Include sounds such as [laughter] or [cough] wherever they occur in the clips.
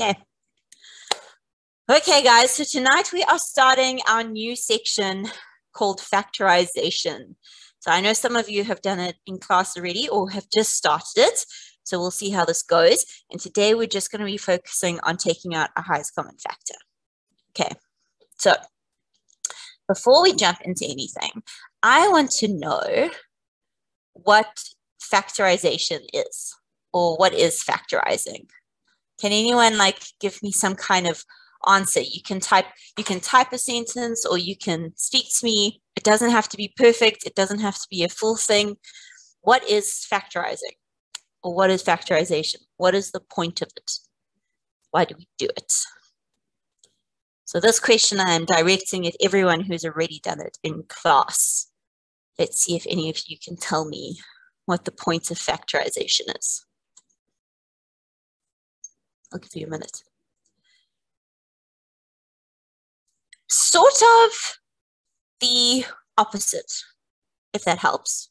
Okay. Okay, guys, so tonight we are starting our new section called factorization. So I know some of you have done it in class already or have just started it. So we'll see how this goes. And today we're just going to be focusing on taking out a highest common factor. Okay, so before we jump into anything, I want to know what factorization is or what is factorizing. Can anyone like give me some kind of answer? You can type you can type a sentence or you can speak to me. It doesn't have to be perfect. It doesn't have to be a full thing. What is factorizing? Or what is factorization? What is the point of it? Why do we do it? So this question I am directing at everyone who's already done it in class. Let's see if any of you can tell me what the point of factorization is. I'll give you a minute. Sort of the opposite, if that helps.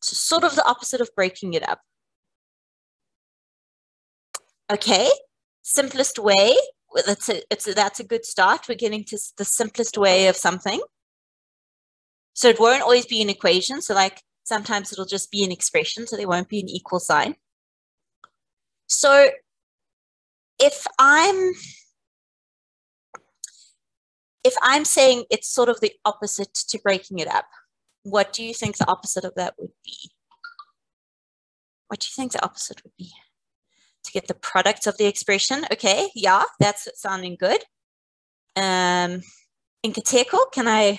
So sort of the opposite of breaking it up. Okay, simplest way. That's a, it's a, that's a good start. We're getting to the simplest way of something. So it won't always be an equation. So like sometimes it'll just be an expression. So there won't be an equal sign. So if I'm if I'm saying it's sort of the opposite to breaking it up, what do you think the opposite of that would be? What do you think the opposite would be? To get the product of the expression. Okay, yeah, that's sounding good. Um, Nkateko, can I,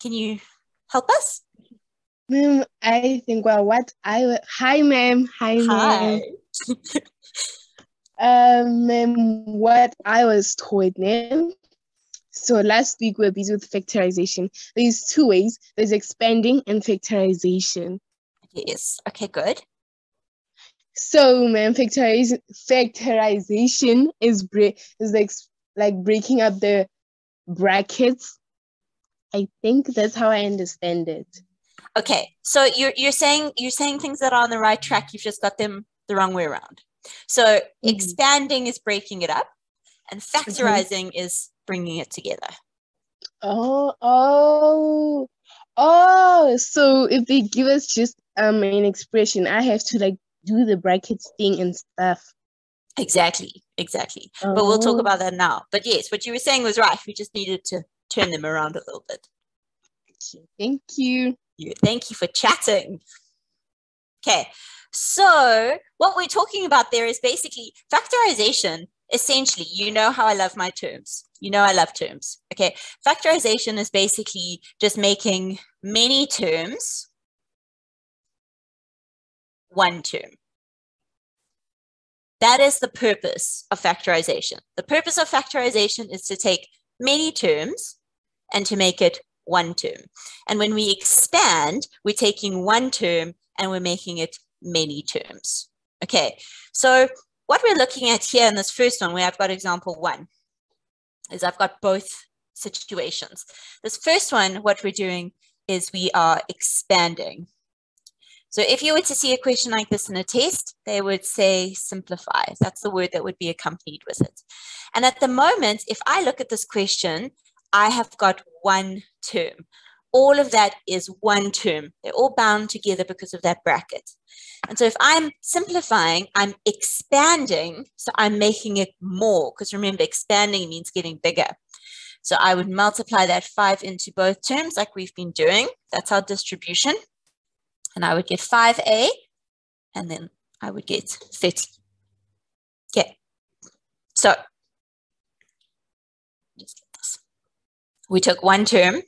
can you help us? I think, well, what I, hi ma'am, hi ma'am. [laughs] um, what I was told, ma'am, so last week we were busy with factorization. There's two ways. There's expanding and factorization. Yes. Okay, good. So man, factorization factorization is break is like like breaking up the brackets. I think that's how I understand it. Okay. So you're you're saying you're saying things that are on the right track, you've just got them the wrong way around. So mm-hmm. expanding is breaking it up and factorizing mm-hmm. is bringing it together. Oh, oh, oh. So if they give us just um an expression, I have to like do the brackets thing and stuff. Exactly, exactly. Oh. But we'll talk oh. about that now. But yes, what you were saying was right. We just needed to turn them around a little bit. Thank you. Thank you for chatting. Okay, so what we're talking about there is basically factorization essentially, you know how I love my terms. You know I love terms. Okay. Factorization is basically just making many terms one term. That is the purpose of factorization. The purpose of factorization is to take many terms and to make it one term. And when we expand, we're taking one term and we're making it many terms. Okay, so what we're looking at here in this first one, where I've got example one, is I've got both situations. This first one, what we're doing is we are expanding. So if you were to see a question like this in a test, they would say simplify. That's the word that would be accompanied with it. And at the moment, if I look at this question, I have got one term all of that is one term. They're all bound together because of that bracket. And so if I'm simplifying, I'm expanding. So I'm making it more because remember, expanding means getting bigger. So I would multiply that five into both terms like we've been doing. That's our distribution. And I would get 5a and then I would get 30. Okay. So we took one term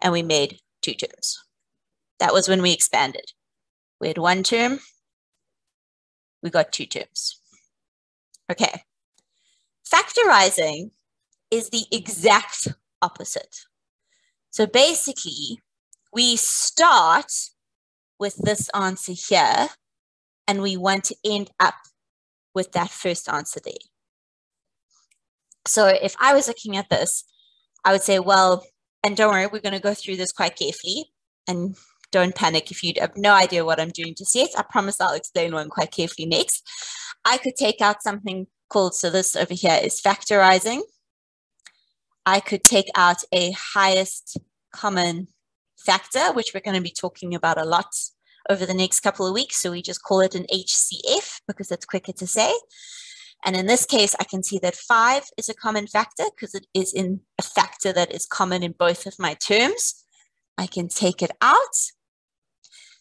and we made two terms. That was when we expanded. We had one term, we got two terms. Okay. Factorizing is the exact opposite. So basically, we start with this answer here, and we want to end up with that first answer there. So if I was looking at this, I would say, well, and don't worry, we're going to go through this quite carefully. And don't panic if you have no idea what I'm doing just yet. I promise I'll explain one quite carefully next. I could take out something called, so this over here is factorizing. I could take out a highest common factor, which we're going to be talking about a lot over the next couple of weeks. So we just call it an HCF because it's quicker to say. And in this case, I can see that five is a common factor because it is in a factor that is common in both of my terms. I can take it out.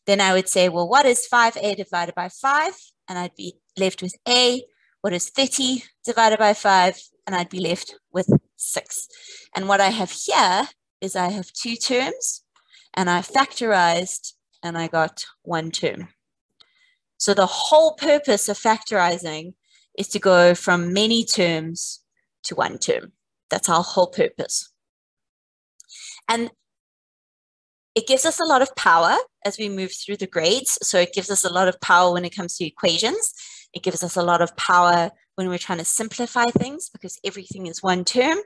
Then I would say, well, what is 5a divided by 5? And I'd be left with a. What is 30 divided by 5? And I'd be left with 6. And what I have here is I have two terms, and I factorized, and I got one term. So the whole purpose of factorizing is to go from many terms to one term. That's our whole purpose. And it gives us a lot of power as we move through the grades. So it gives us a lot of power when it comes to equations. It gives us a lot of power when we're trying to simplify things because everything is one term.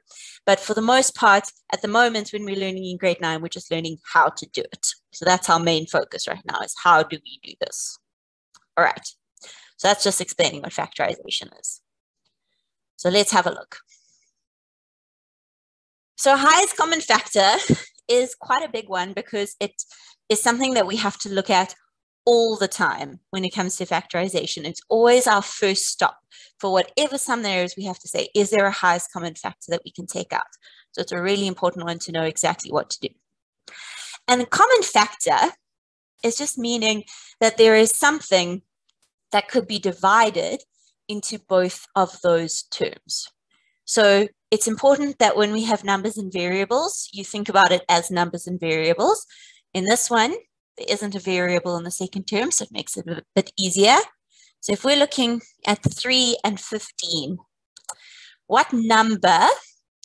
But for the most part, at the moment when we're learning in grade nine, we're just learning how to do it. So that's our main focus right now is how do we do this? All right. So that's just explaining what factorization is. So let's have a look. So highest common factor [laughs] is quite a big one because it is something that we have to look at all the time when it comes to factorization. It's always our first stop for whatever sum there is, we have to say, is there a highest common factor that we can take out? So it's a really important one to know exactly what to do. And common factor is just meaning that there is something that could be divided into both of those terms. So it's important that when we have numbers and variables, you think about it as numbers and variables. In this one, there isn't a variable in the second term, so it makes it a bit easier. So if we're looking at 3 and 15, what number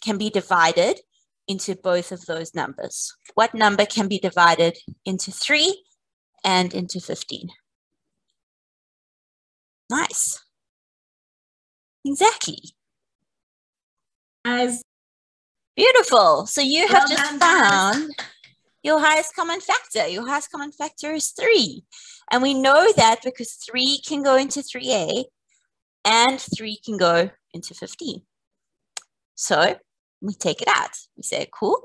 can be divided into both of those numbers? What number can be divided into 3 and into 15? Nice. Exactly. As Beautiful. So you have Well just done, found your highest common factor. Your highest common factor is three. And we know that because three can go into 3a and three can go into 15. So we take it out. We say, cool,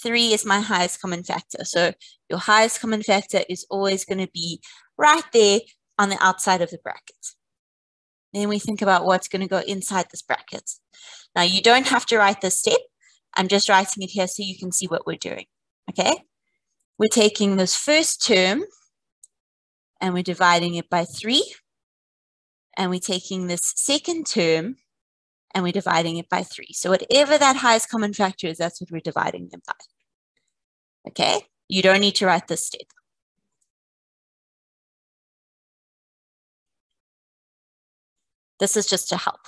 three is my highest common factor. So your highest common factor is always going to be right there on the outside of the bracket. Then we think about what's going to go inside this bracket. Now you don't have to write this step. I'm just writing it here so you can see what we're doing. Okay? We're taking this first term and we're dividing it by three. And we're taking this second term and we're dividing it by three. So whatever that highest common factor is, that's what we're dividing them by. Okay? You don't need to write this step. This is just to help.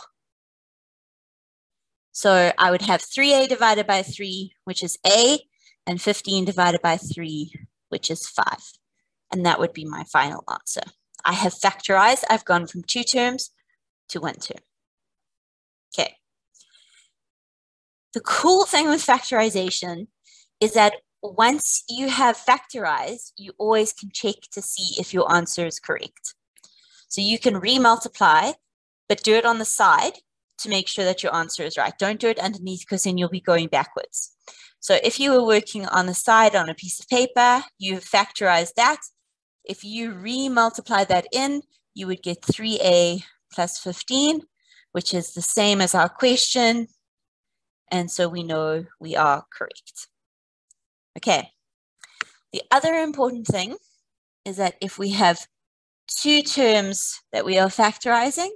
So I would have 3a divided by 3, which is a, and 15 divided by 3, which is 5. And that would be my final answer. I have factorized. I've gone from two terms to one term. Okay. The cool thing with factorization is that once you have factorized, you always can check to see if your answer is correct. So you can remultiply, but do it on the side to make sure that your answer is right. Don't do it underneath because then you'll be going backwards. So if you were working on the side on a piece of paper, you factorize that. If you re-multiply that in, you would get 3a plus 15, which is the same as our question. And so we know we are correct. Okay. The other important thing is that if we have two terms that we are factorizing,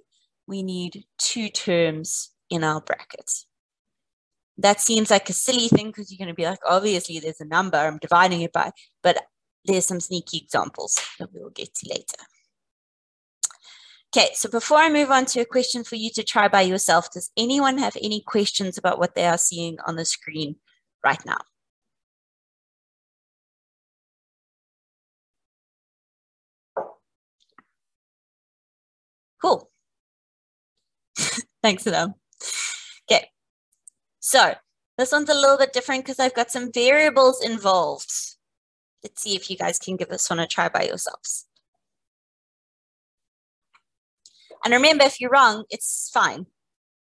we need two terms in our brackets. That seems like a silly thing because you're going to be like, obviously there's a number, I'm dividing it by, but there's some sneaky examples that we will get to later. Okay, so before I move on to a question for you to try by yourself, does anyone have any questions about what they are seeing on the screen right now? Cool. Thanks, Adam. Okay, so this one's a little bit different because I've got some variables involved. Let's see if you guys can give this one a try by yourselves. And remember, if you're wrong, it's fine.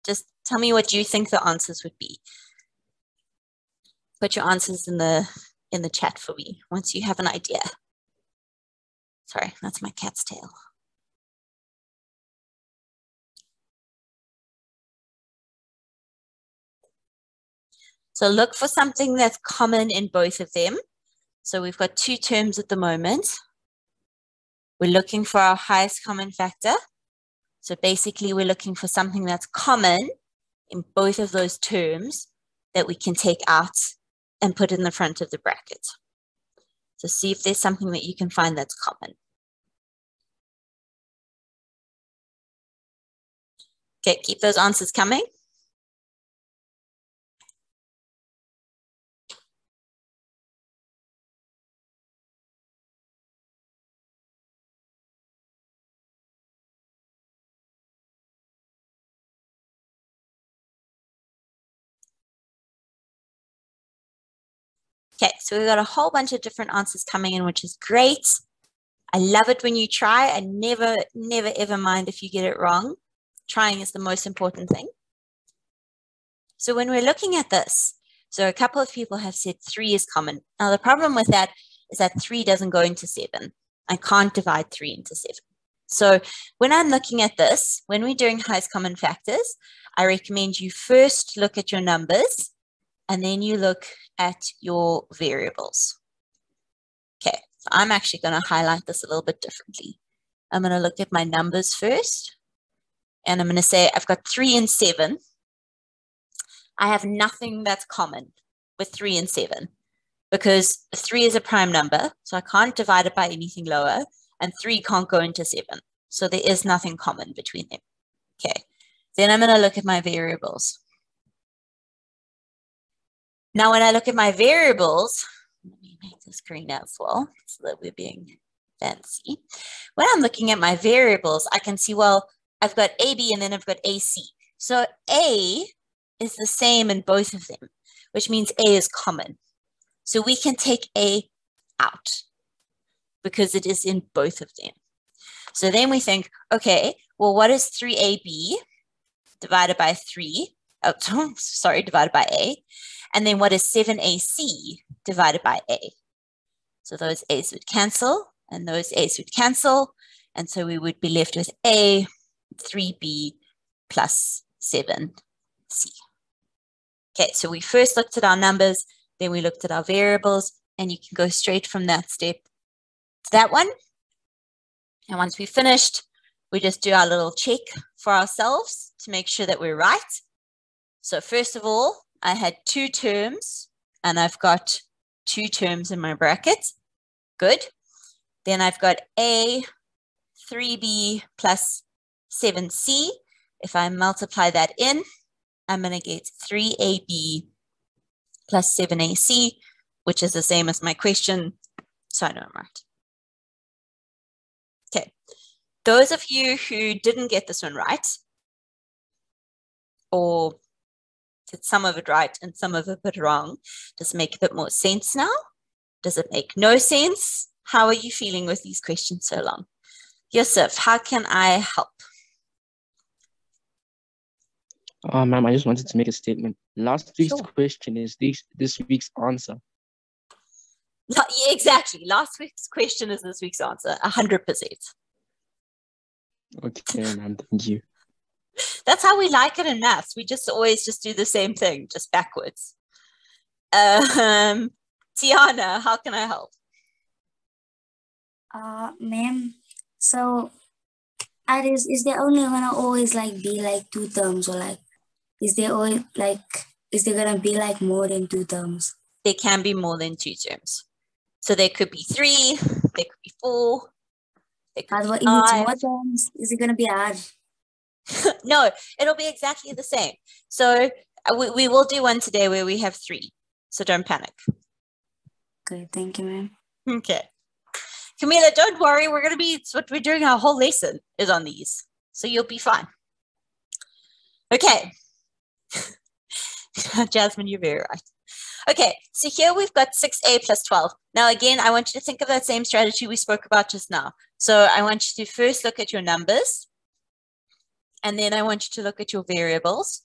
Just tell me what you think the answers would be. Put your answers in the in the chat for me once you have an idea. Sorry, that's my cat's tail. So look for something that's common in both of them. So we've got two terms at the moment. We're looking for our highest common factor. So basically we're looking for something that's common in both of those terms that we can take out and put in the front of the bracket. So see if there's something that you can find that's common. Okay, keep those answers coming. Okay, so we've got a whole bunch of different answers coming in, which is great. I love it when you try. I never, never, ever mind if you get it wrong. Trying is the most important thing. So when we're looking at this, so a couple of people have said three is common. Now the problem with that is that three doesn't go into seven. I can't divide three into seven. So when I'm looking at this, when we're doing highest common factors, I recommend you first look at your numbers and then you look at your variables. Okay, so I'm actually going to highlight this a little bit differently. I'm going to look at my numbers first, and I'm going to say I've got 3 and 7. I have nothing that's common with 3 and 7 because 3 is a prime number, so I can't divide it by anything lower, and 3 can't go into 7. So there is nothing common between them. Okay, then I'm going to look at my variables. Now, when I look at my variables, let me make this green as well so that we're being fancy. When I'm looking at my variables, I can see, well, I've got AB and then I've got AC. So A is the same in both of them, which means A is common. So we can take A out because it is in both of them. So then we think, okay, well, what is 3AB divided by 3? Oh, [laughs] sorry, divided by A. And then what is 7AC divided by A? So those A's would cancel and those A's would cancel. And so we would be left with A, 3B plus 7C. Okay, so we first looked at our numbers, then we looked at our variables, and you can go straight from that step to that one. And once we've finished, we just do our little check for ourselves to make sure that we're right. So first of all, I had two terms and I've got two terms in my brackets. Good. Then I've got A, 3B plus 7C. If I multiply that in, I'm going to get 3AB plus 7AC, which is the same as my question. So I know I'm right. Okay. Those of you who didn't get this one right, or did some of it right and some of it bit wrong? Does it make a bit more sense now? Does it make no sense? How are you feeling with these questions so long? Yosef, how can I help? Uh, ma'am, I just wanted to make a statement. Last week's sure. question is this this week's answer. Yeah, exactly. Last week's question is this week's answer. A hundred percent. Okay, ma'am. Thank you. That's how we like it in maths. We just always just do the same thing, just backwards. Um, [laughs] Tiana, how can I help? Uh, ma'am, so are is is there only gonna always like be like two terms or like is there always like is there gonna be like more than two terms? There can be more than two terms. So there could be three, there could be four, there could but be five. more terms? Is it gonna be hard? [laughs] no, it'll be exactly the same. So uh, we, we will do one today where we have three. So don't panic. Good, thank you, ma'am. Okay. Camila, don't worry. We're going to be, what we're doing our whole lesson is on these. So you'll be fine. Okay. [laughs] Jasmine, you're very right. Okay, so here we've got 6a plus 12. Now, again, I want you to think of that same strategy we spoke about just now. So I want you to first look at your numbers And then I want you to look at your variables.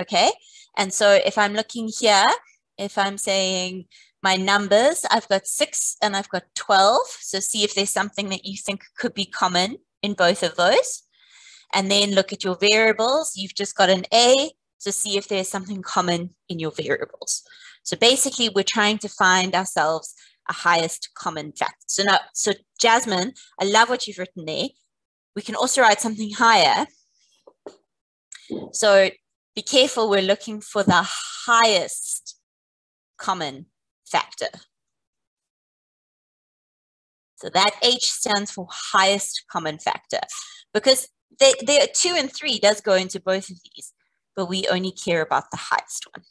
Okay. And so if I'm looking here, if I'm saying my numbers, I've got six and I've got 12. So see if there's something that you think could be common in both of those. And then look at your variables. You've just got an A. So see if there's something common in your variables. So basically we're trying to find ourselves a highest common factor. So now, so Jasmine, I love what you've written there. We can also write something higher. So be careful, we're looking for the highest common factor. So that H stands for highest common factor because they are two and three does go into both of these, but we only care about the highest one.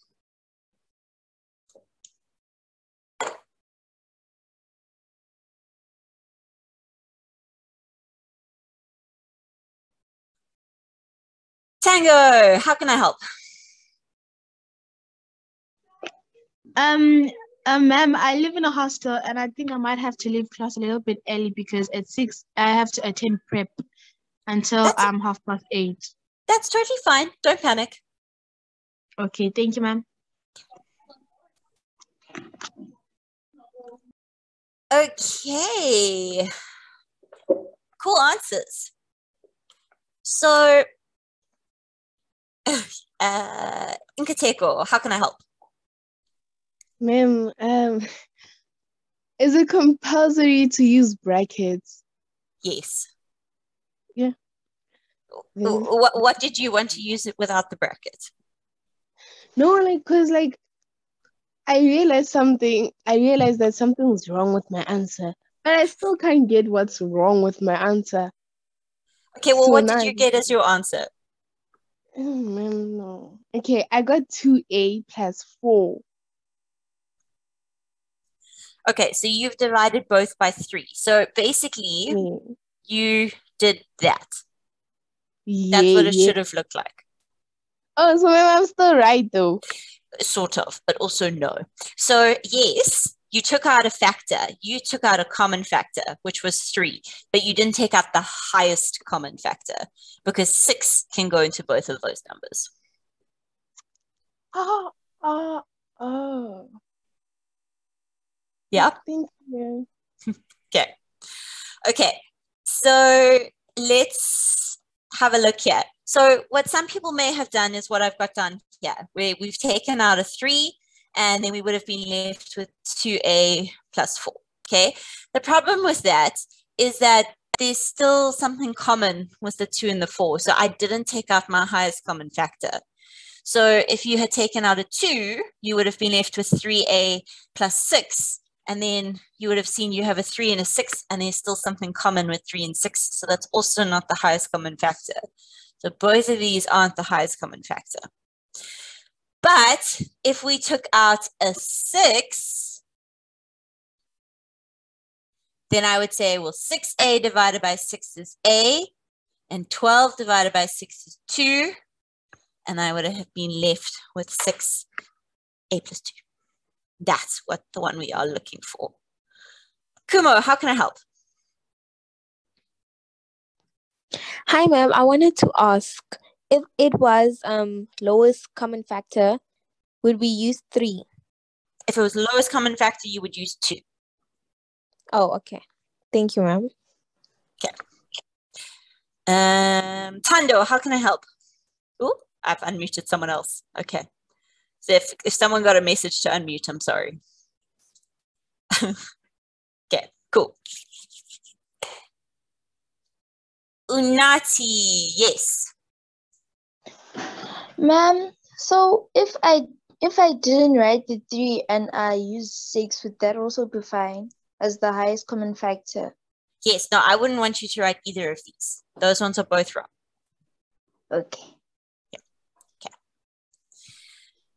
Tango, how can I help? Um, um, ma'am, I live in a hostel and I think I might have to leave class a little bit early because at six I have to attend prep until That's- um half past eight. That's totally fine. Don't panic. Okay, thank you, ma'am. Okay. Cool answers. So, [laughs] uh, Nkateko, how can I help? Ma'am, um, [laughs] is it compulsory to use brackets? Yes. Yeah. Yeah. What, what did you want to use it without the bracket? No, like, cause like, I realized something. I realized that something was wrong with my answer, but I still can't get what's wrong with my answer. Okay, well, So what did you get as your answer? Man, no. Okay, I got two A plus four. Okay, so you've divided both by three. So basically, Yeah, you did that. That's what it yeah. should have looked like. Oh, so I'm still right though. Sort of, but also no. So, yes, you took out a factor. You took out a common factor, which was three, but you didn't take out the highest common factor because six can go into both of those numbers. Oh, oh, oh. Yeah. Thank you. [laughs] Okay. Okay. So let's have a look here. So what some people may have done is what I've got done here, where we've taken out a three, and then we would have been left with 2a plus 4. Okay. The problem with that is that there's still something common with the 2 and the 4. So I didn't take out my highest common factor. So if you had taken out a 2, you would have been left with 3a plus 6. And then you would have seen you have a 3 and a 6, and there's still something common with 3 and 6. So that's also not the highest common factor. So both of these aren't the highest common factor. But if we took out a 6, then I would say, well, 6a divided by 6 is a, and 12 divided by 6 is 2, and I would have been left with 6a plus 2. That's what the one we are looking for. Kumo, how can I help? Hi, ma'am. I wanted to ask if it was um lowest common factor, would we use three? If it was lowest common factor, you would use 2. Oh, okay. Thank you, ma'am. Um, Tando, how can I help? Oh, I've unmuted someone else. Okay. So if, if someone got a message to unmute, I'm sorry. [laughs] okay, cool. Unati, yes. Ma'am, so if I if I didn't write the three and I used six, would that also be fine as the highest common factor? Yes, no, I wouldn't want you to write either of these. Those ones are both wrong. Okay. Okay.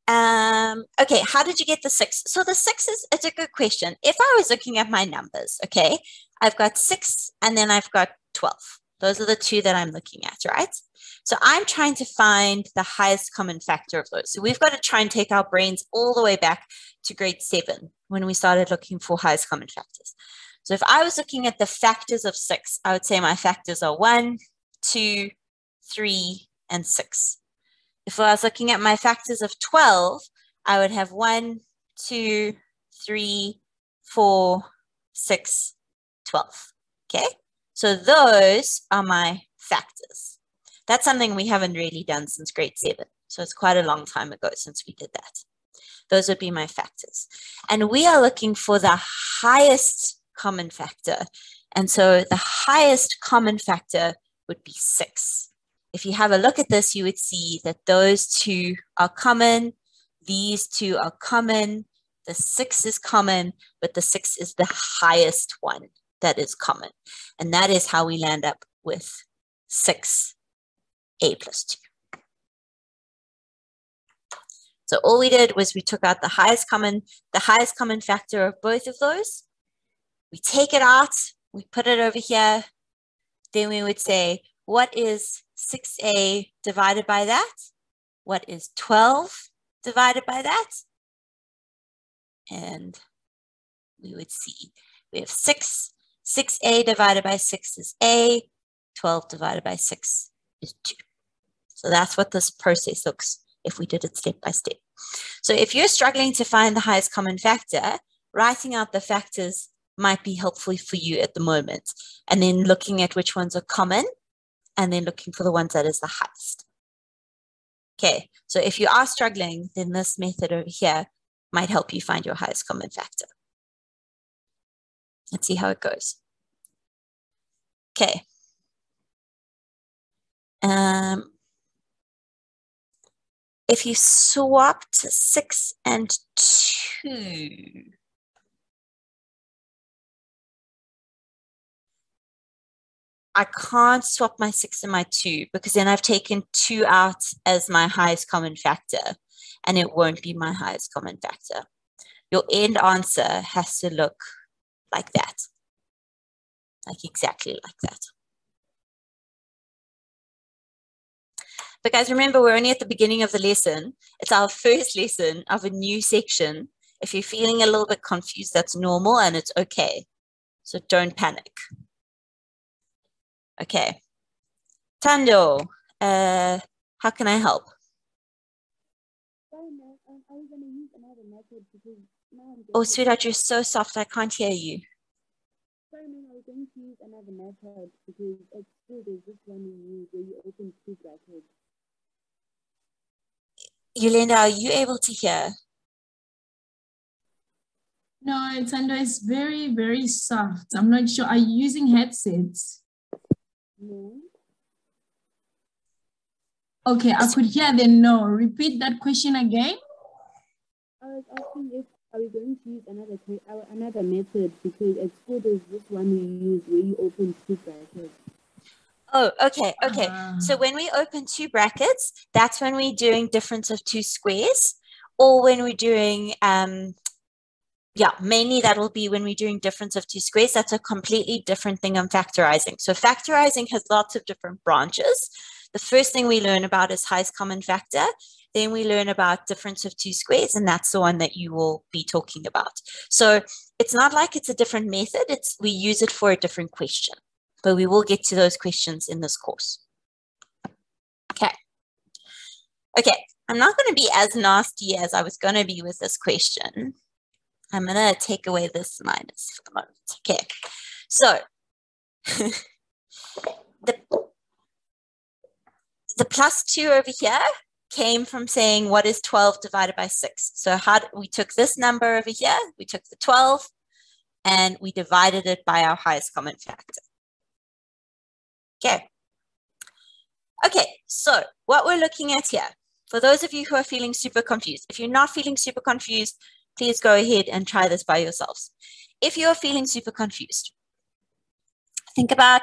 Um, okay, how did you get the six? So the six is it's a good question. If I was looking at my numbers, okay, I've got six and then I've got 12. Those are the two that I'm looking at, right? So I'm trying to find the highest common factor of those. So we've got to try and take our brains all the way back to grade seven when we started looking for highest common factors. So if I was looking at the factors of six, I would say my factors are one, two, three, and 6. If I was looking at my factors of 12, I would have 1, 2, 3, 4, 6, 12. Okay, so those are my factors. That's something we haven't really done since grade 7. So it's quite a long time ago since we did that. Those would be my factors. And we are looking for the highest common factor. And so the highest common factor would be 6. If you have a look at this, you would see that those two are common, these two are common, the 6 is common, but the 6 is the highest one that is common. And that is how we land up with 6 a plus 2. So all we did was we took out the highest common, the highest common factor of both of those. We take it out, we put it over here. Then we would say, what is 6a divided by that? What is 12 divided by that? And we would see we have 6. 6a divided by 6 is a. 12 divided by 6 is 2. So that's what this process looks if we did it step by step. So if you're struggling to find the highest common factor, writing out the factors might be helpful for you at the moment. And then looking at which ones are common and then looking for the ones that is the highest. Okay, so if you are struggling, then this method over here might help you find your highest common factor. Let's see how it goes. Okay. Um, if you swapped 6 and 2, I can't swap my 6 and my 2 because then I've taken 2 out as my highest common factor and it won't be my highest common factor. Your end answer has to look like that, like exactly like that. But guys, remember, we're only at the beginning of the lesson. It's our first lesson of a new section. If you're feeling a little bit confused, that's normal and it's okay. So don't panic. Okay. Tando, uh, how can I help? Oh, sweetheart, you're so soft. I can't hear you. Sorry, ma'am, I was going to use another method because at school there's this one we use where you open two brackets. Yolanda, are you able to hear? No, it's under it's very, very soft. I'm not sure. Are you using headsets? No. Okay, I could hear the no. Repeat that question again. I was asking if are we going to use another another method because at school there's this one we use where you open two brackets. Oh, okay, okay. Uh, so when we open two brackets, that's when we're doing difference of two squares, or when we're doing, um, yeah, mainly that will be when we're doing difference of two squares. That's a completely different thing on factorizing. So factorizing has lots of different branches. The first thing we learn about is highest common factor. Then we learn about difference of two squares, and that's the one that you will be talking about. So it's not like it's a different method. It's we use it for a different question but we will get to those questions in this course. Okay. Okay, I'm not going to be as nasty as I was going to be with this question. I'm going to take away this minus for the moment. Okay, so [laughs] the, the plus 2 over here came from saying what is 12 divided by 6. So how we took this number over here, we took the 12, and we divided it by our highest common factor. Okay. Okay, so what we're looking at here, for those of you who are feeling super confused, if you're not feeling super confused, please go ahead and try this by yourselves. If you're feeling super confused, think about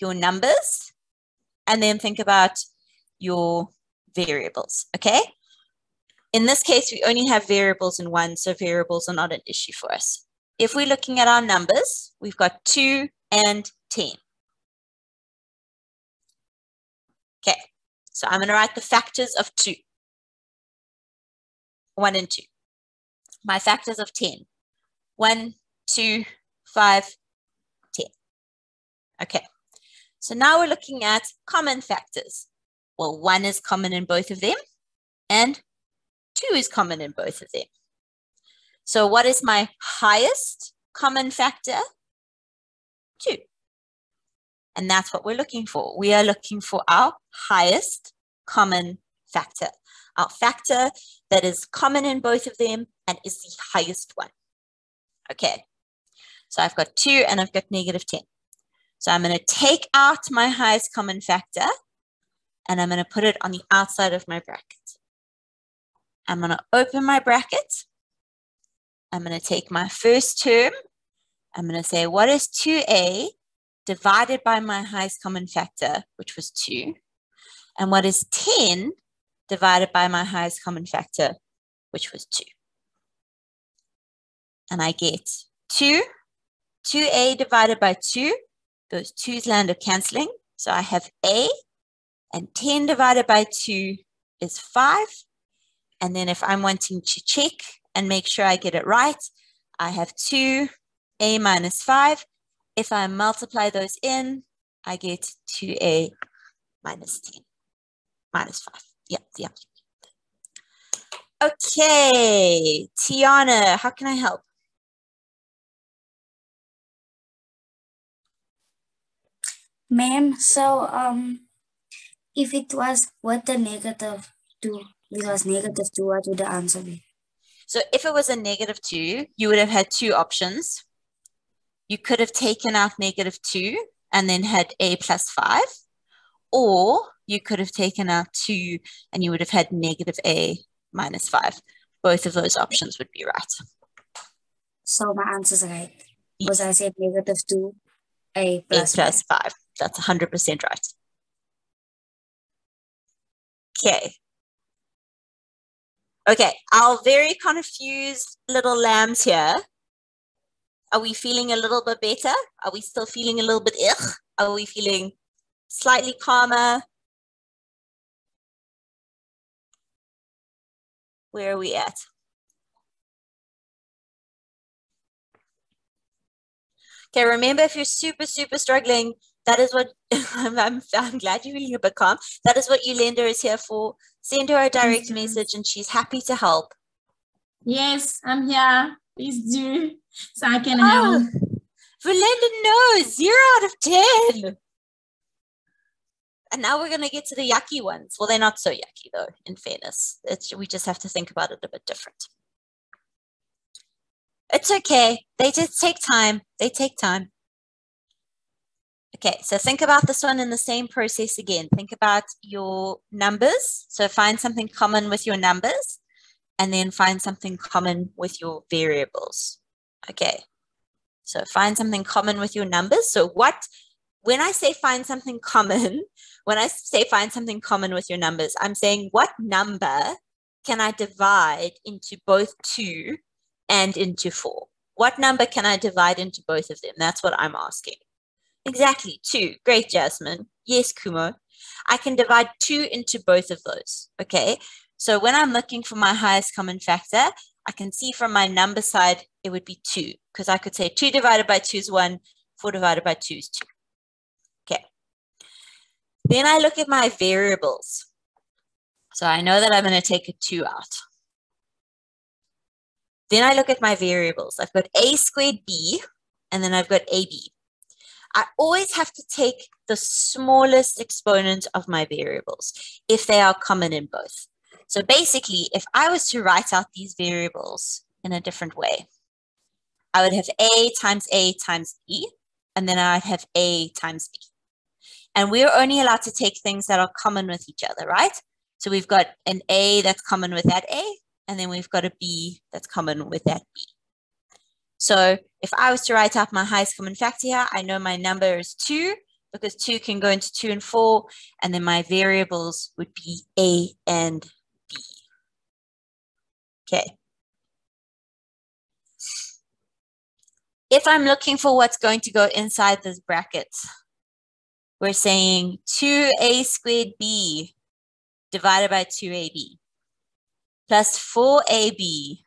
your numbers and then think about your variables, okay? In this case, we only have variables in one, so variables are not an issue for us. If we're looking at our numbers, we've got 2 and 10. Okay, so I'm going to write the factors of 2. 1 and 2. My factors of 10. 1, 2, 5, 10. Okay, So now we're looking at common factors. Well, one is common in both of them and two is common in both of them. So what is my highest common factor? Two. And that's what we're looking for. We are looking for our highest common factor, our factor that is common in both of them and is the highest one. Okay, so I've got two and I've got negative 10. So I'm going to take out my highest common factor and I'm going to put it on the outside of my bracket. I'm going to open my bracket. I'm going to take my first term. I'm going to say, what is 2a divided by my highest common factor, which was 2? And what is 10 divided by my highest common factor, which was 2? And I get 2. 2a divided by 2 those 2's land up cancelling. So I have A and 10 divided by 2 is 5. And then if I'm wanting to check and make sure I get it right, I have 2, A minus 5. If I multiply those in, I get 2A minus 10, minus 5. Yep, yep. Okay, Tiana, how can I help? Ma'am, so um, if it was what the negative two, it was negative two, what would the answer be? So if it was a negative two, you would have had two options. You could have taken out negative two and then had a plus five, or you could have taken out two and you would have had negative a minus five. Both of those options would be right. So my answer is right. Was I said negative two, a plus, a plus five. five. That's 100% right. Okay. Okay, our very confused little lambs here. Are we feeling a little bit better? Are we still feeling a little bit ugh? Are we feeling slightly calmer? Where are we at? Okay, remember if you're super, super struggling, that is what [laughs] I'm, I'm, I'm glad you're feeling a bit calm. That is what Yolanda is here for. Send her a direct mm -hmm. message and she's happy to help. Yes, I'm here. Please do so I can oh, help. Valinda knows zero out of 10. And now we're going to get to the yucky ones. Well, they're not so yucky though, in fairness. It's, we just have to think about it a bit different. It's okay. They just take time. They take time. Okay, so think about this one in the same process again. Think about your numbers. So find something common with your numbers and then find something common with your variables. Okay, so find something common with your numbers. So what, when I say find something common, [laughs] when I say find something common with your numbers, I'm saying what number can I divide into both two and into four? What number can I divide into both of them? That's what I'm asking. Exactly, two. Great, Jasmine. Yes, Kumo. I can divide two into both of those, okay? So when I'm looking for my highest common factor, I can see from my number side, it would be two, because I could say two divided by two is one, four divided by two is two. Okay. Then I look at my variables. So I know that I'm going to take a two out. Then I look at my variables. I've got a squared b, and then I've got ab. I always have to take the smallest exponent of my variables if they are common in both. So basically, if I was to write out these variables in a different way, I would have A times A times B, and then I'd have A times B. And we're only allowed to take things that are common with each other, right? So we've got an A that's common with that A, and then we've got a B that's common with that B. So if I was to write out my highest common factor here, I know my number is 2 because 2 can go into 2 and 4, and then my variables would be A and B. Okay. If I'm looking for what's going to go inside this bracket, we're saying 2a squared b divided by 2ab plus 4ab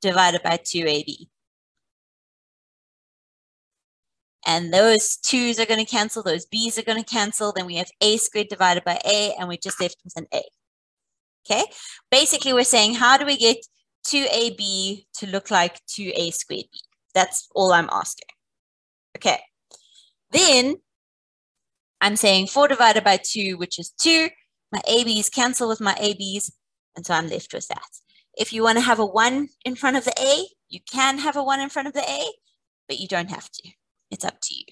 divided by 2ab. And those twos are going to cancel, those b's are going to cancel. Then we have a squared divided by a, and we're just left with an a. Okay, basically we're saying how do we get 2ab to look like 2a squared b? That's all I'm asking. Okay, then I'm saying 4 divided by 2, which is 2. My ABs cancel with my ABs, and so I'm left with that. If you want to have a 1 in front of the A, you can have a 1 in front of the A, but you don't have to. It's up to you.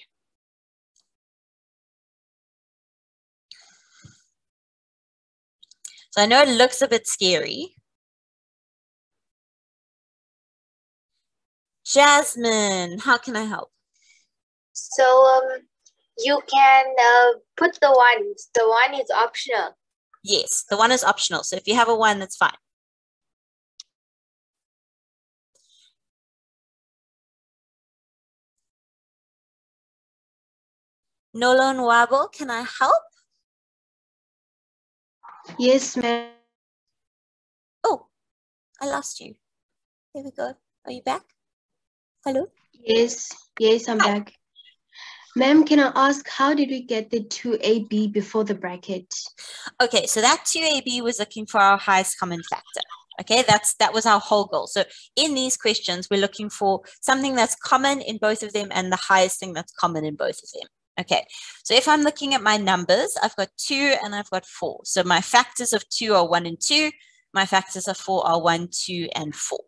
So I know it looks a bit scary. Jasmine, how can I help? So um, you can uh, put the one. The one is optional. Yes, the one is optional. So if you have a one, that's fine. Nolan Wabo, can I help? Yes, ma'am. Oh, I lost you. There we go. Are you back? Hello? Yes, yes, I'm Hi. back. Ma'am, can I ask how did we get the 2AB before the bracket? Okay, so that 2AB was looking for our highest common factor. Okay, that's that was our whole goal. So in these questions, we're looking for something that's common in both of them and the highest thing that's common in both of them. Okay, so if I'm looking at my numbers, I've got two and I've got four. So my factors of two are one and two. My factors of four are one, two, and four.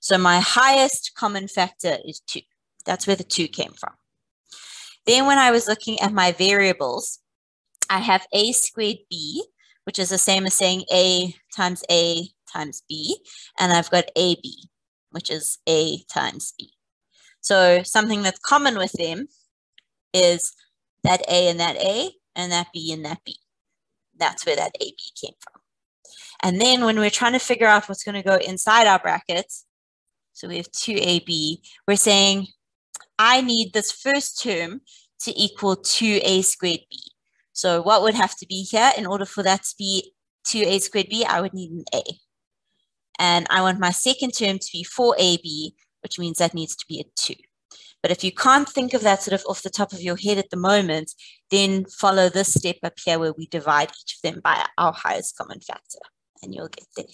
So my highest common factor is two. That's where the two came from. Then when I was looking at my variables, I have a squared b, which is the same as saying a times a times b, and I've got ab, which is a times b. So something that's common with them is that a and that a, and that b and that b. That's where that ab came from. And then when we're trying to figure out what's going to go inside our brackets, so we have 2ab, we're saying I need this first term to equal 2a squared b. So what would have to be here in order for that to be 2a squared b, I would need an a. And I want my second term to be 4ab, which means that needs to be a 2. But if you can't think of that sort of off the top of your head at the moment, then follow this step up here where we divide each of them by our highest common factor, and you'll get there.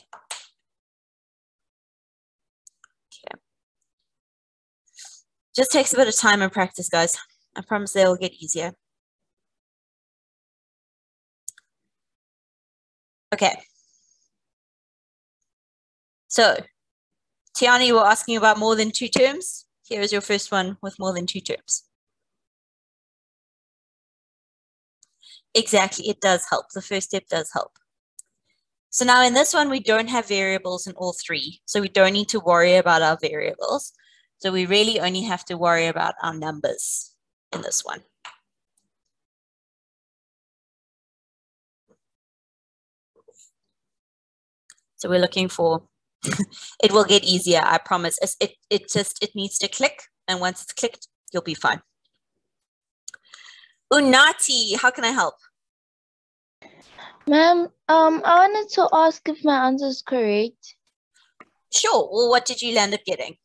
Okay. Just takes a bit of time and practice, guys. I promise they will get easier. Okay. So, Tiani, were asking about more than two terms. Here is your first one with more than two terms. Exactly, it does help. The first step does help. So now in this one, we don't have variables in all three. So we don't need to worry about our variables. So we really only have to worry about our numbers in this one. So we're looking for, it will get easier, I promise. It, it just, it needs to click. And once it's clicked, you'll be fine. Unati, how can I help? Ma'am, um, I wanted to ask if my answer is correct. Sure. Well, what did you end up getting?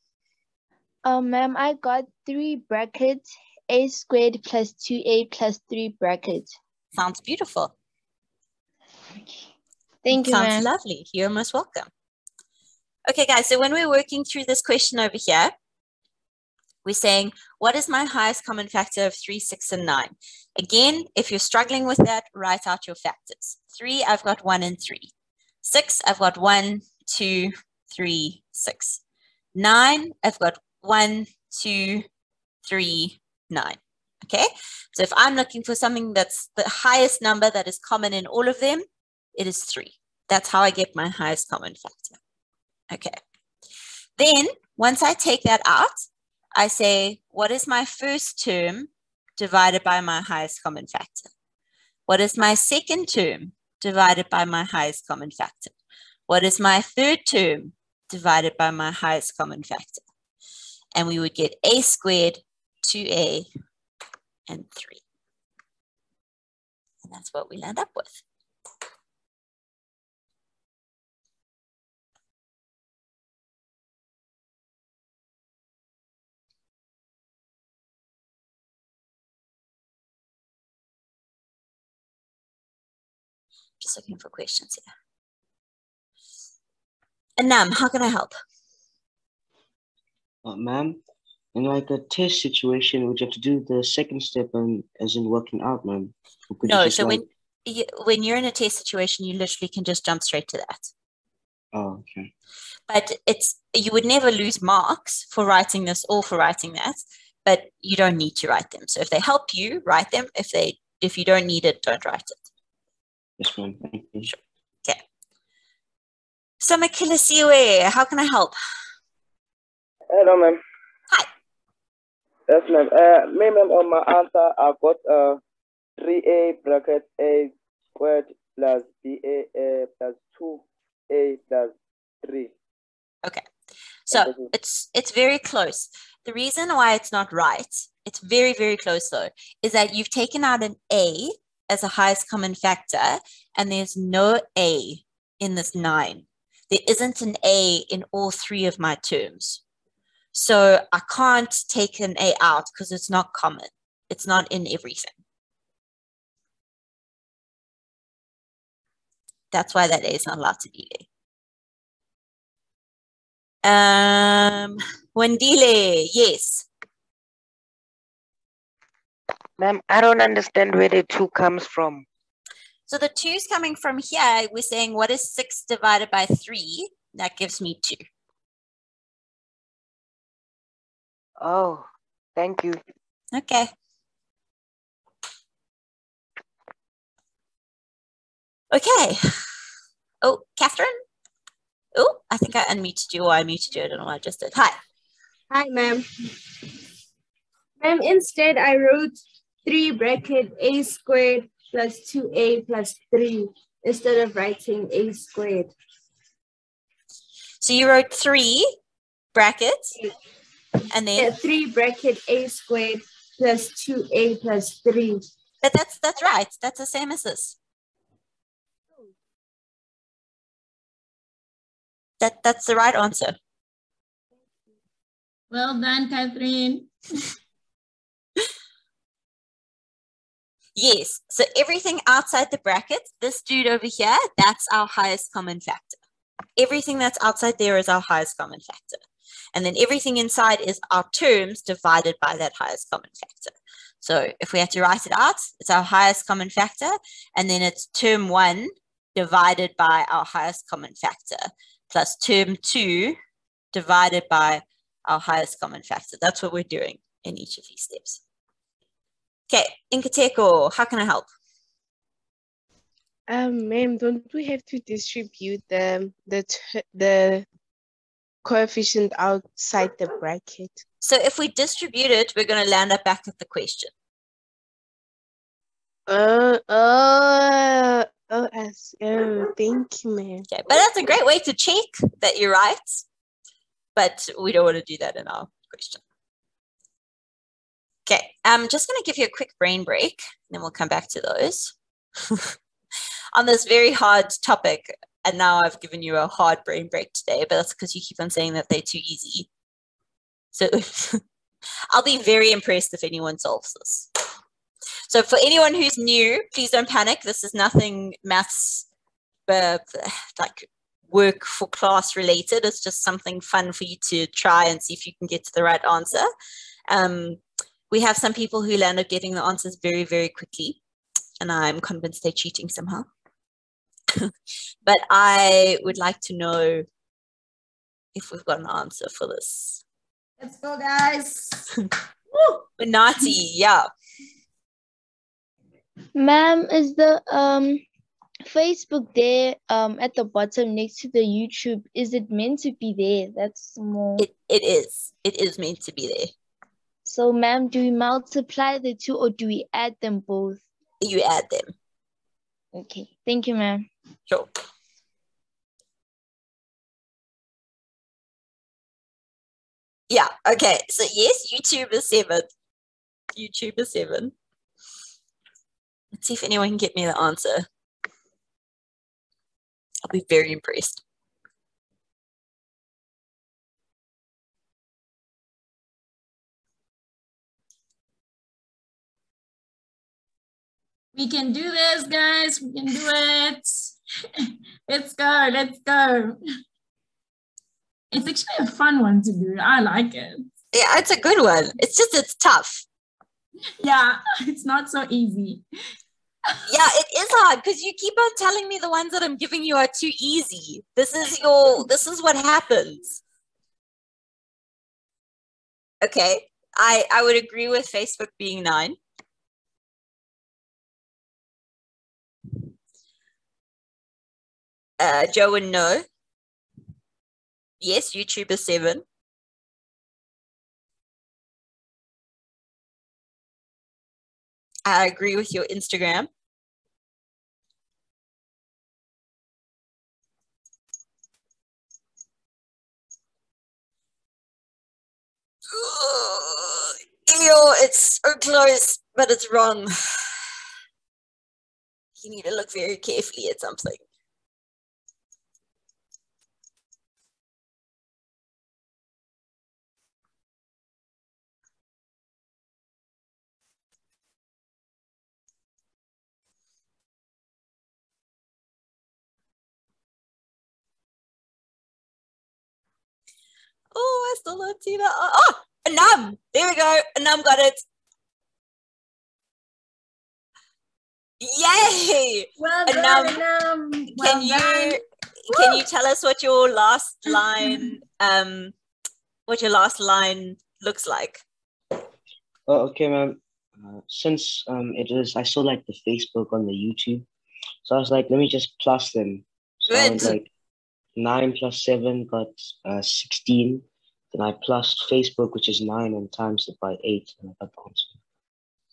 Um, ma'am, I got three brackets, a squared plus 2a plus three brackets. Sounds beautiful. Thank you, Sounds lovely. You're most welcome. Okay, guys, so when we're working through this question over here, we're saying, what is my highest common factor of 3, 6, and 9? Again, if you're struggling with that, write out your factors. 3, I've got 1 and 3. 6, I've got 1, 2, 3, 6. 9, I've got 1, 2, 3, 9. Okay, so if I'm looking for something that's the highest number that is common in all of them, it is 3. That's how I get my highest common factor. Okay. Then once I take that out, I say, what is my first term divided by my highest common factor? What is my second term divided by my highest common factor? What is my third term divided by my highest common factor? And we would get a squared, 2a, and 3. And that's what we land up with. Just looking for questions here. And Nam, how can I help? Uh, ma'am, in like a test situation, would you have to do the second step and as in working out, ma'am? Or could you No, so like- when you, when you're in a test situation, you literally can just jump straight to that. Oh, okay. But it's you would never lose marks for writing this or for writing that, but you don't need to write them. So if they help you, write them. If they if you don't need it, don't write it. Yes, ma'am. Thank you. Okay. So Makilasiwe, how can I help? Hello, ma'am. Hi. Yes, ma'am. Uh, me, ma'am, on my answer, I've got uh, 3a bracket a squared plus ba uh, plus 2a plus 3. Okay. So it's it's very close. The reason why it's not right, it's very, very close though, is that you've taken out an A as a highest common factor, and there's no A in this nine. There isn't an A in all three of my terms. So I can't take an A out because it's not common. It's not in everything. That's why that A is not allowed to be there. Um, Wendile, yes. Ma'am, I don't understand where the two comes from. So the two is coming from here. We're saying what is six divided by three? That gives me two. Oh, thank you. Okay. Okay. Oh, Catherine? Oh, I think I unmuted you or I muted you. I don't know what I just did. Hi. Hi, ma'am. Ma'am, instead I wrote 3 bracket a squared plus 2a plus 3 instead of writing a squared. So you wrote three brackets and then Yeah, 3 bracket a squared plus 2a plus 3. But that's that's right. That's the same as this. That that's the right answer. Well done, Catherine. [laughs] Yes. So everything outside the brackets, this dude over here, that's our highest common factor. Everything that's outside there is our highest common factor. And then everything inside is our terms divided by that highest common factor. So if we had to write it out, it's our highest common factor, and then it's term one divided by our highest common factor, plus term two divided by our highest common factor. That's what we're doing in each of these steps. Okay, Inkateko, how can I help? Um, ma'am, don't we have to distribute the the the coefficient outside the bracket? So if we distribute it, we're going to land up back at the question. Uh, uh, oh, as, oh, thank you, ma'am. Okay, but that's a great way to check that you're right. But we don't want to do that in our question. Okay, I'm just going to give you a quick brain break, and then we'll come back to those. [laughs] on this very hard topic, and now I've given you a hard brain break today, but that's because you keep on saying that they're too easy. So [laughs] I'll be very impressed if anyone solves this. So for anyone who's new, please don't panic. This is nothing maths, uh, like work for class related. It's just something fun for you to try and see if you can get to the right answer. Um, we have some people who land up getting the answers very, very quickly, and I'm convinced they're cheating somehow. [laughs] but I would like to know if we've got an answer for this. Let's go, guys. [laughs] Benati, yeah. Ma'am, is the um Facebook there um at the bottom next to the YouTube? Is it meant to be there? That's more. It, it is. It is meant to be there. So, ma'am, do we multiply the two or do we add them both? You add them. Okay, thank you, ma'am. Sure. Yeah, okay. So yes, YouTube is seven. YouTube is seven. Let's see if anyone can get me the answer. I'll be very impressed. We can do this, guys. We can do it. [laughs] let's go. Let's go. It's actually a fun one to do. I like it. Yeah, it's a good one. It's just it's tough. Yeah, [laughs] it's not so easy. Yeah, it is hard because you keep on telling me the ones that I'm giving you are too easy. This is your this is what happens. Okay. I I would agree with Facebook being nine. Uh, Joe and no. Yes, YouTube is seven. I agree with your Instagram. [gasps] Ew, it's so close, but it's wrong. [sighs] You need to look very carefully at something. Oh, I still don't see that. Oh, oh, Anam. There we go. Anam got it. Yay! Well A done, num. Anam. Can Well you done. can you tell us what your last line [laughs] um what your last line looks like? Oh, okay, ma'am. Uh, since um, it is, I saw like the Facebook on the YouTube, so I was like, let me just plus them. So I went like nine plus seven got uh, sixteen. Then I plus Facebook, which is nine, and times it by eight, and I got the answer.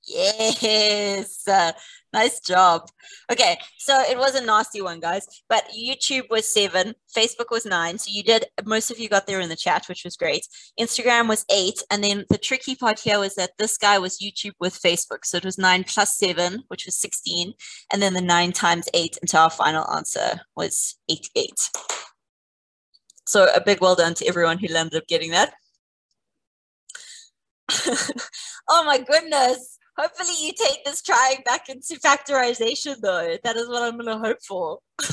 Yes, uh, nice job. Okay, so it was a nasty one, guys. But YouTube was seven, Facebook was nine. So you did, most of you got there in the chat, which was great. Instagram was eight. And then the tricky part here was that this guy was YouTube with Facebook. So it was nine plus seven, which was 16. And then the nine times eight. So our final answer was 88. So a big well done to everyone who landed up getting that. [laughs] oh my goodness. Hopefully you take this trying back into factorization though. That is what I'm gonna hope for. [laughs]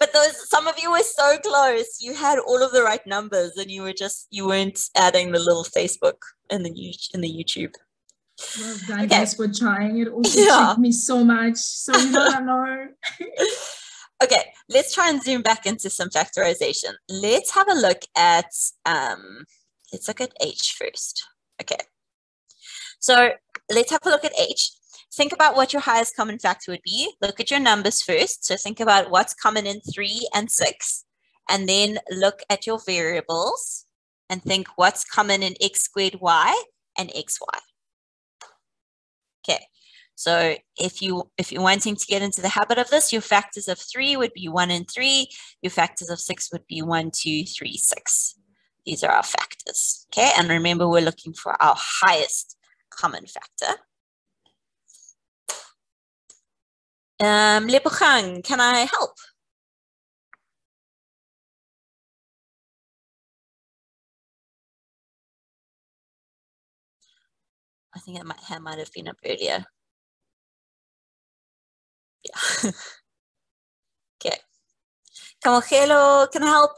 but those some of you were so close. You had all of the right numbers and you were just you weren't adding the little Facebook and the you in the YouTube. Well done, guys, for trying. It also [laughs] Yeah. me so much. So you don't know. Okay, let's try and zoom back into some factorization. Let's have a look at, um, let's look at H first. Okay, so let's have a look at H. Think about what your highest common factor would be. Look at your numbers first. So think about what's common in three and six, and then look at your variables and think what's common in x squared y and xy. So if you if you're wanting to get into the habit of this, your factors of three would be one and three. Your factors of six would be one, two, three, six. These are our factors. Okay, and remember we're looking for our highest common factor. Um, Lebogang, can I help? I think it might, hand might have been up earlier. Yeah. [laughs] okay. Kamogelo, can I help?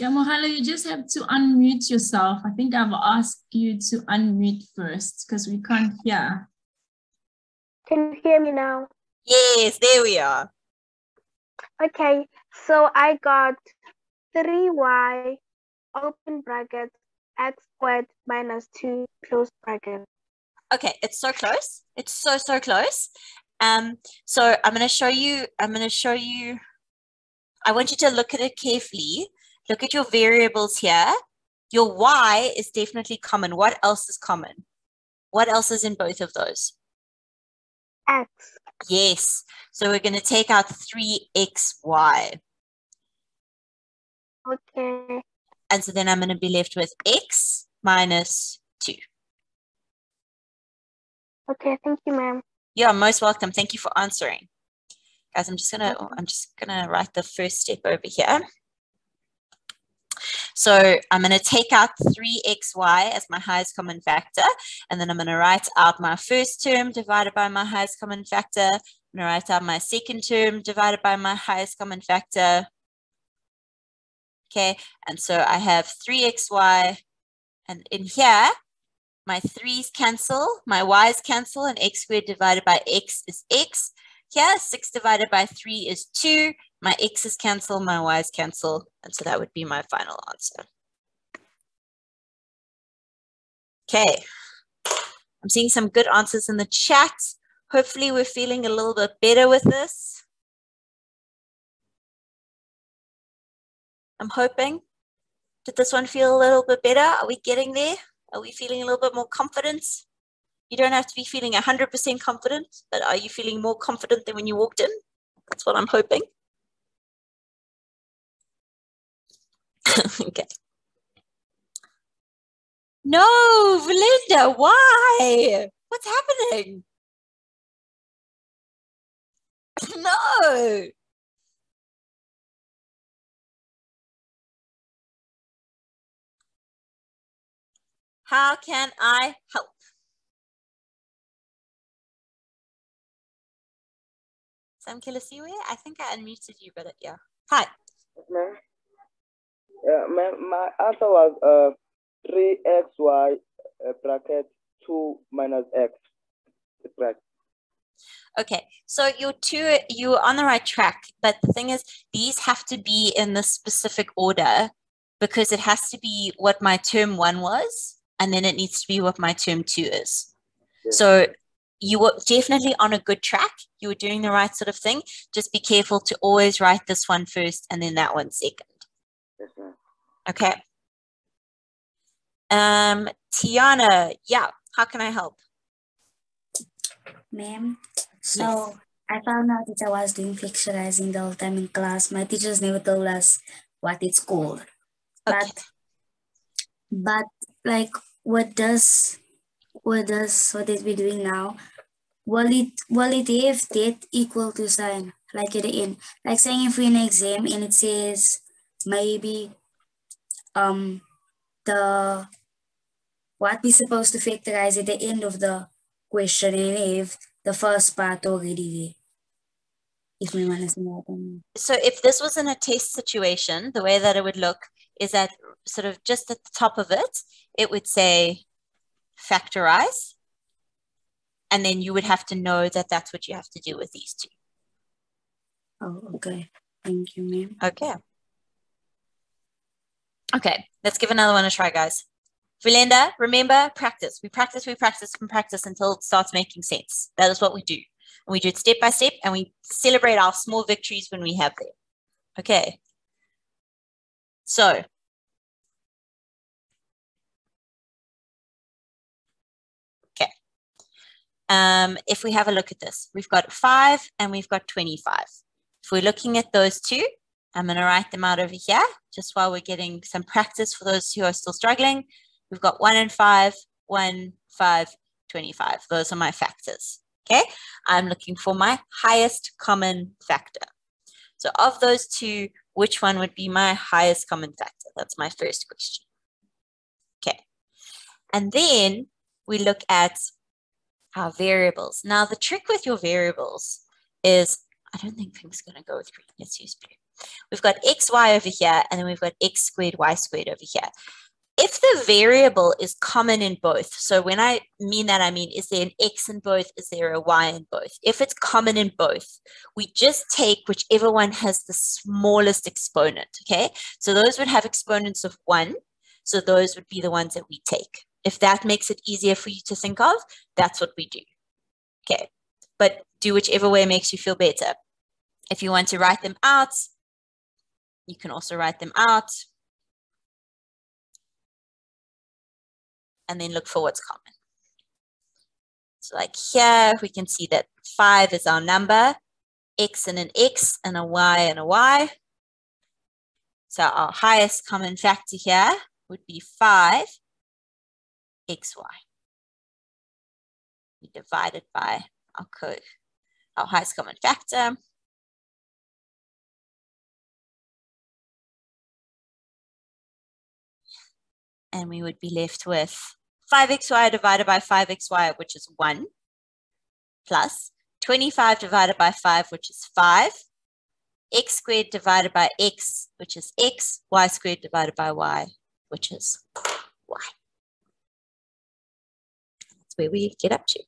Yamohalo, you just have to unmute yourself. I think I've asked you to unmute first because we can't hear. Can you hear me now? Yes, there we are. Okay, so I got 3y open bracket x squared minus 2 close bracket. Okay, it's so close. It's so, so close. Um, so I'm gonna show you, I'm gonna show you, I want you to look at it carefully. Look at your variables here. Your y is definitely common. What else is common? What else is in both of those? X. Yes. So we're gonna take out 3xy. Okay. And so then I'm gonna be left with x minus 2. Okay, thank you, ma'am. You're most welcome. Thank you for answering. Guys, I'm just gonna, I'm just gonna write the first step over here. So I'm going to take out 3xy as my highest common factor, and then I'm going to write out my first term divided by my highest common factor. I'm going to write out my second term divided by my highest common factor. Okay, and so I have 3xy, and in here, my 3's cancel, my y's cancel, and x squared divided by x is x. Here, 6 divided by 3 is 2 my x's cancel, my y's cancel, and so that would be my final answer. Okay, I'm seeing some good answers in the chat. Hopefully we're feeling a little bit better with this. I'm hoping. Did this one feel a little bit better? Are we getting there? Are we feeling a little bit more confidence? You don't have to be feeling 100% confident, but are you feeling more confident than when you walked in? That's what I'm hoping. [laughs] okay. No, Valinda, why? What's happening? [laughs] no. How can I help? Sam Kilisiwe, I think I unmuted you, but yeah. Hi. Ma'am. Yeah, my, my answer was uh, 3xy uh, bracket 2 minus x. bracket. Okay, so you're two, you're on the right track, but the thing is, these have to be in the specific order because it has to be what my term one was, and then it needs to be what my term two is. So you were definitely on a good track. You were doing the right sort of thing. Just be careful to always write this one first and then that one second. Yes. Okay. Um, Tiana, yeah, how can I help? Ma'am, so I found out that I was doing factorizing the whole time in class. My teachers never told us what it's called. But but like what does what does what is we doing now? Will it will it have that equal to sign like at the end? Like saying if we're in an exam and it says maybe um the what we supposed to factorize at the end of the question and if the first part already. If we want to um, So if this was in a test situation, the way that it would look is that sort of just at the top of it, it would say factorize. And then you would have to know that that's what you have to do with these two. Oh, okay. Thank you, ma'am. Okay. Okay, let's give another one a try, guys. Vilenda, remember, practice. We practice, we practice, and practice until it starts making sense. That is what we do. And we do it step by step and we celebrate our small victories when we have them. Okay. So, Um, if we have a look at this, we've got five and we've got 25. If we're looking at those two, I'm going to write them out over here just while we're getting some practice for those who are still struggling. We've got one and five, one, five, 25. Those are my factors. Okay. I'm looking for my highest common factor. So of those two, which one would be my highest common factor? That's my first question. Okay. And then we look at our variables. Now the trick with your variables is, I don't think Pink's going to go with green. Let's use blue. We've got x, y over here, and then we've got x squared, y squared over here. If the variable is common in both, so when I mean that, I mean, is there an x in both? Is there a y in both? If it's common in both, we just take whichever one has the smallest exponent, okay? So those would have exponents of one. So those would be the ones that we take. If that makes it easier for you to think of, that's what we do. Okay, but do whichever way makes you feel better. If you want to write them out, you can also write them out and then look for what's common. So like here, we can see that five is our number, x and an x and a y and a y. So our highest common factor here would be five xy. We divide it by our, code, our highest common factor. And we would be left with 5xy divided by 5xy, which is 1, plus 25 divided by 5, which is 5, x squared divided by x, which is x, y squared divided by y, which is y. That's where we get up to.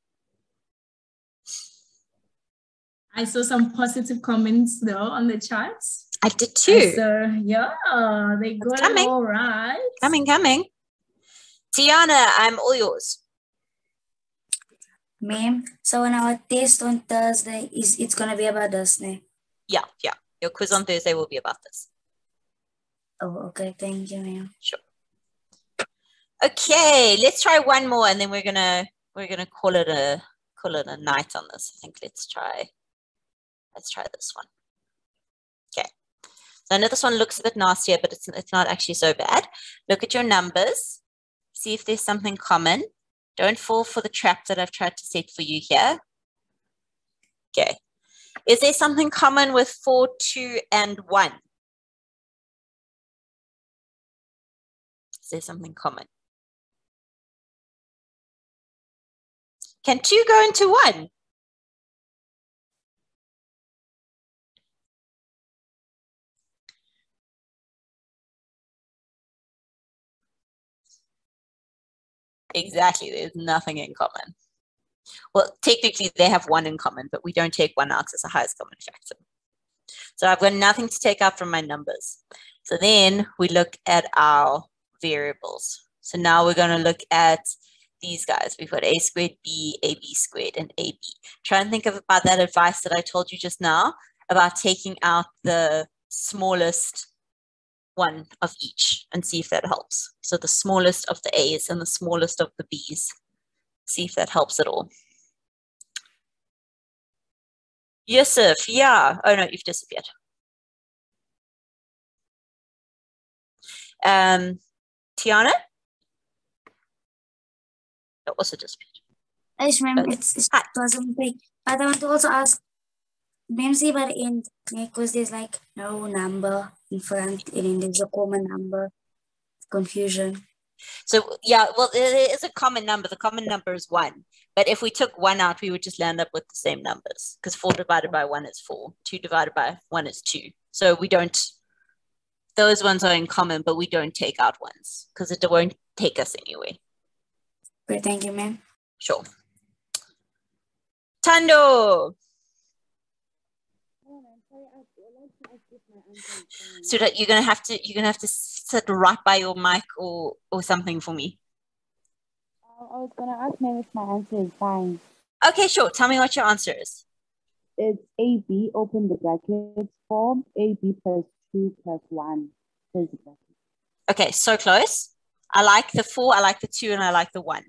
I saw some positive comments though on the charts. I did too. So yeah, they got coming. it all right. Coming, coming. Tiana, I'm all yours. Ma'am, so on our test on Thursday, is it's gonna be about this, ne? Yeah, yeah. Your quiz on Thursday will be about this. Oh, okay. Thank you, ma'am. Sure. Okay, let's try one more, and then we're gonna we're gonna call it a call it a night on this. I think let's try let's try this one. Okay. So I know this one looks a bit nastier, but it's it's not actually so bad. Look at your numbers. See if there's something common. Don't fall for the trap that I've tried to set for you here. Okay. Is there something common with 4, 2, and 1? Is there something common? Can 2 go into 1? Exactly, there's nothing in common. Well, technically they have one in common, but we don't take one out as the highest common factor. So I've got nothing to take out from my numbers. So then we look at our variables. So now we're going to look at these guys. We've got a squared b, ab squared, and ab. Try and think of about that advice that I told you just now about taking out the smallest one of each and see if that helps. So the smallest of the A's and the smallest of the B's. See if that helps at all. Yusuf, yeah. Oh no, you've disappeared. Um, Tiana? That also disappeared. I just remember it's, it's it wasn't big. But I want to also ask, by the end, because there's like no number in front and then there's a common number. Confusion. So yeah, well, there is a common number. The common number is one. But if we took one out, we would just land up with the same numbers because four divided by one is four. Two divided by one is two. So we don't, those ones are in common, but we don't take out ones because it won't take us anywhere. Great, thank you, ma'am. Sure. Tando. So that you're gonna have to you're gonna have to sit right by your mic or or something for me. I was gonna ask maybe if my answer is fine. Okay, sure. Tell me what your answer is. It's AB, open the brackets, form AB plus 2 plus 1. Close the bracket. Okay, so close. I like the four, I like the two, and I like the one.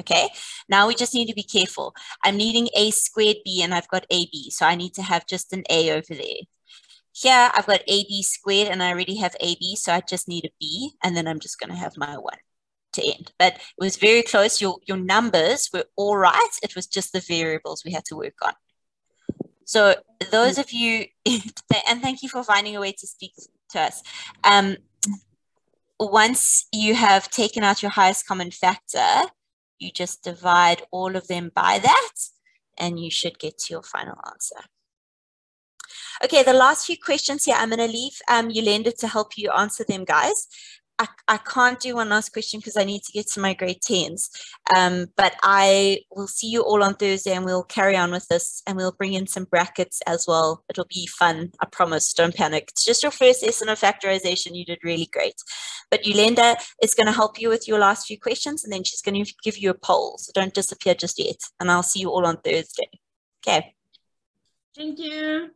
Okay, now we just need to be careful. I'm needing a squared b and I've got ab, so I need to have just an a over there. Here I've got ab squared and I already have ab, so I just need a b, and then I'm just going to have my one to end. But it was very close. Your, your numbers were all right. It was just the variables we had to work on. So those of you, [laughs] and thank you for finding a way to speak to us. Um, once you have taken out your highest common factor, you just divide all of them by that, and you should get to your final answer. Okay, the last few questions here, I'm going to leave um, Yolanda to help you answer them, guys. I, can't do one last question because I need to get to my grade 10s. Um, but I will see you all on Thursday and we'll carry on with this and we'll bring in some brackets as well. It'll be fun. I promise. Don't panic. It's just your first lesson of factorization. You did really great. But Yolanda is going to help you with your last few questions and then she's going to give you a poll. So don't disappear just yet. And I'll see you all on Thursday. Okay. Thank you.